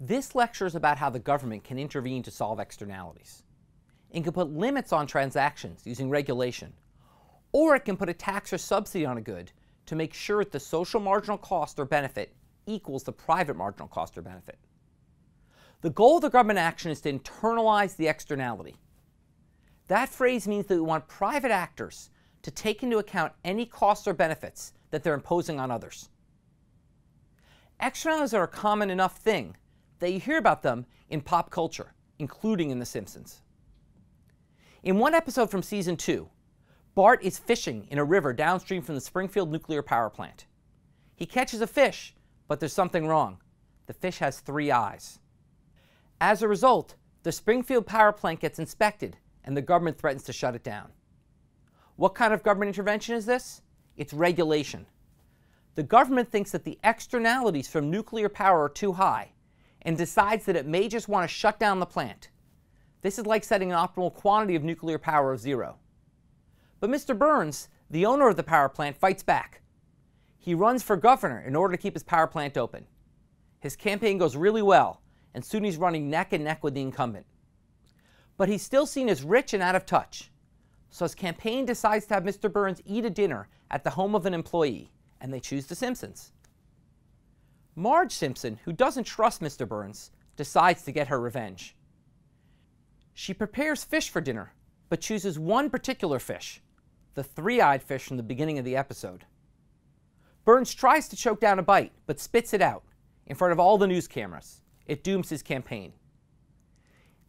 This lecture is about how the government can intervene to solve externalities. It can put limits on transactions using regulation, or it can put a tax or subsidy on a good to make sure that the social marginal cost or benefit equals the private marginal cost or benefit. The goal of the government action is to internalize the externality. That phrase means that we want private actors to take into account any costs or benefits that they're imposing on others. Externalities are a common enough thing that you hear about them in pop culture, including in The Simpsons. In one episode from season two, Bart is fishing in a river downstream from the Springfield nuclear power plant. He catches a fish, but there's something wrong. The fish has three eyes. As a result, the Springfield power plant gets inspected and the government threatens to shut it down. What kind of government intervention is this? It's regulation. The government thinks that the externalities from nuclear power are too high and decides that it may just want to shut down the plant. This is like setting an optimal quantity of nuclear power of zero. But Mr. Burns, the owner of the power plant, fights back. He runs for governor in order to keep his power plant open. His campaign goes really well, and soon he's running neck and neck with the incumbent. But he's still seen as rich and out of touch. So his campaign decides to have Mr. Burns eat a dinner at the home of an employee, and they choose The Simpsons. Marge Simpson, who doesn't trust Mr. Burns, decides to get her revenge. She prepares fish for dinner, but chooses one particular fish, the three eyed fish from the beginning of the episode. Burns tries to choke down a bite, but spits it out in front of all the news cameras. It dooms his campaign.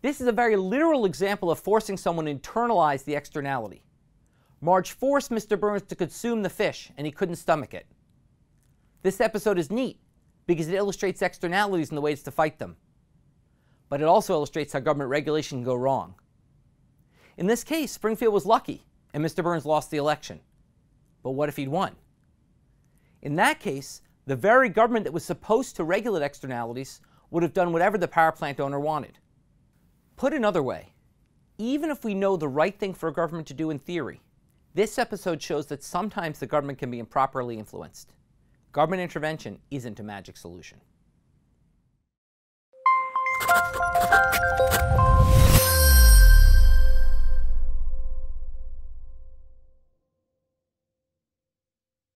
This is a very literal example of forcing someone to internalize the externality. Marge forced Mr. Burns to consume the fish, and he couldn't stomach it. This episode is neat because it illustrates externalities and the ways to fight them. But it also illustrates how government regulation can go wrong. In this case, Springfield was lucky, and Mr. Burns lost the election. But what if he'd won? In that case, the very government that was supposed to regulate externalities would have done whatever the power plant owner wanted. Put another way, even if we know the right thing for a government to do in theory, this episode shows that sometimes the government can be improperly influenced. Government intervention isn't a magic solution.